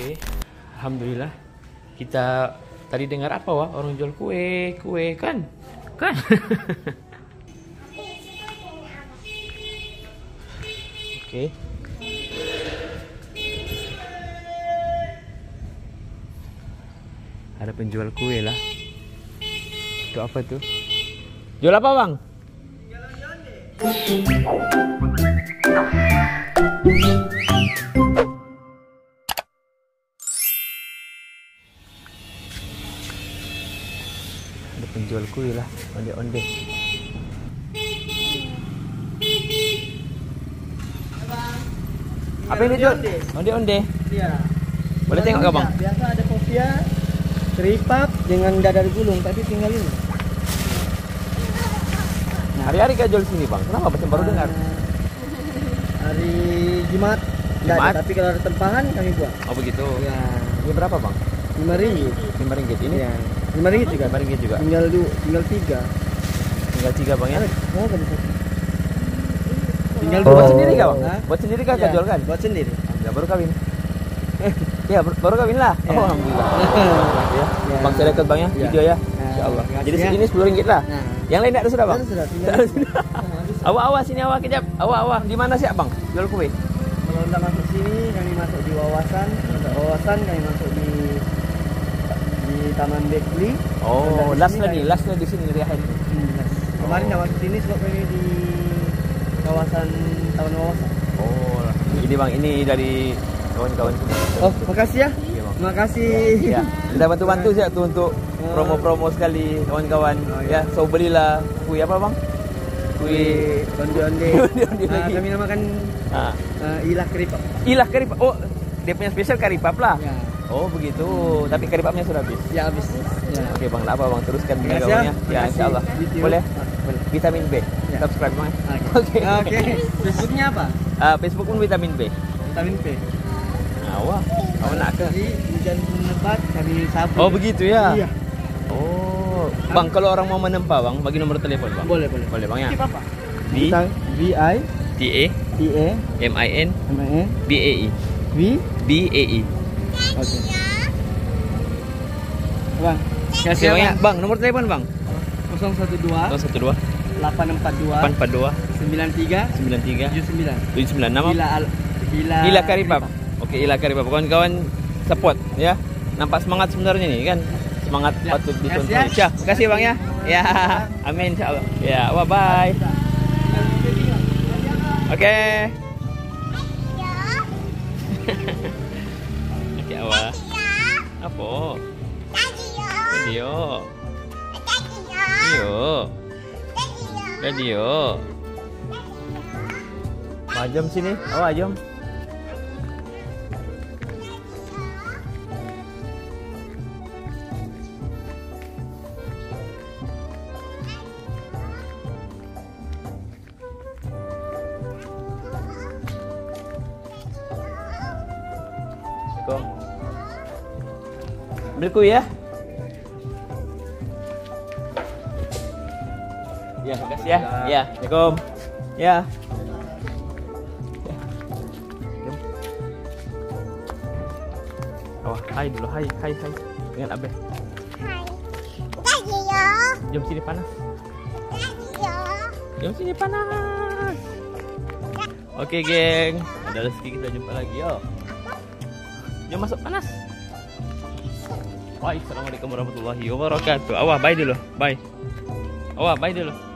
Oke, alhamdulillah. Kita tadi dengar apa wah? Orang jual kue, kue kan? Kan? Oke. Ada penjual kue lah. Itu apa tuh? Jual apa bang? Penjual kue lah, onde-onde. Apa ini jual? Onde-onde. Iya. Boleh tengok nggak, Bang? Biasa ada kopia keripap dengan dadar gulung, tapi tinggal ini. Hari-hari kau jual sini bang. Kenapa? Macam baru dengar. Eh, Hari Jumat. Nggak ada, Jumat? tapi kalau ada tempahan kami buat. Oh begitu. Ya, Ini berapa bang? lima ringgit. Lima ringgit ini. Ya, lima ringgit juga. Lima ringgit juga. Tinggal du, tinggal tiga. Tinggal tiga bang ya. Mau kan? Tinggal Buat dua. sendiri kau? Hah? Buat sendiri kau Iya, jual kan? Buat sendiri. Ya baru kawin. ya bar- baru kawin lah. Ya. Oh, alhamdulillah. ya. Ya. Bang saya dekat bang ya, Ya. video ya. Ya, Insya Allah. terima kasih Jadi ya. segini sepuluh ringgit lah. Nah, Yang lain tak ada sudah bang? Sudah. Awak awak sini awak kejap. Awak awak di mana siap bang? Jual kue. Kalau udah masuk sini, kami masuk di wawasan. Untuk wawasan, kami masuk di Taman Bekli. Oh, last lagi, last lagi di sini akhir. Hmm, last. Kemarin Oh. masuk sini sebab kami di kawasan Taman Wawasan. Oh, ini bang ini dari kawan-kawan. Oh, makasih ya. Iya bang. Terima kasih. Ya, kita bantu-bantu sih tuh untuk promo-promo sekali kawan-kawan. Oh, ya. ya. so belilah kue apa bang? Kue onde-onde. Onde-onde Ah, lagi. kami namakan ah, uh, ilah keripap. ilah karipap. Oh, dia punya spesial karipap lah. Ya. Oh begitu. Tapi karipapnya sudah habis. Ya habis. Ya. Oke bang, apa bang teruskan pergaulannya. ya. Ya, insya Allah. Boleh? Ah, boleh. Vitamin B. Ya. Subscribe bang. Oke. Oke. Facebooknya apa? Ah, Facebook pun vitamin B. Vitamin P. Nah, wah, awak nak ke? Jadi hujan lebat kami sapu. Oh begitu ya. Iya. Oh, bang kalau orang mau menempa bang, bagi nomor telepon bang. Boleh, boleh. Boleh bang ya. Apa? V V I T A T A M I N M I N B A E V B A E. Oke. Bang, Oke kasih bang ya. bang. Bang, nomor telepon bang. 012 012 842 842 93 93 79. 79 nama. Bila al bila Ila Karipap. Oke, Ila Karipap. Kawan-kawan support ya. Nampak semangat sebenarnya nih kan. Semangat Ya, patut ditonton. ya. Ya, kasih bang ya. Ya, amin insyaallah. Ya, wah bye. Oke. Oke, Video. Iyo. Radio. Majam sini. Awak jom. Assalamualaikum. Ambil kuih ya. Ya, makasih ya. Ya, Assalamualaikum. Ya. Ya. Oh, hai dulu. Hai, hai, hai. Dengan Abe. Jom sini panas. Jom sini panas. Oke, geng. Ada rezeki kita jumpa lagi, yo. Jom masuk panas. Wah, Assalamualaikum warahmatullahi wabarakatuh. Awah, bye dulu. Bye. Awah, bye dulu.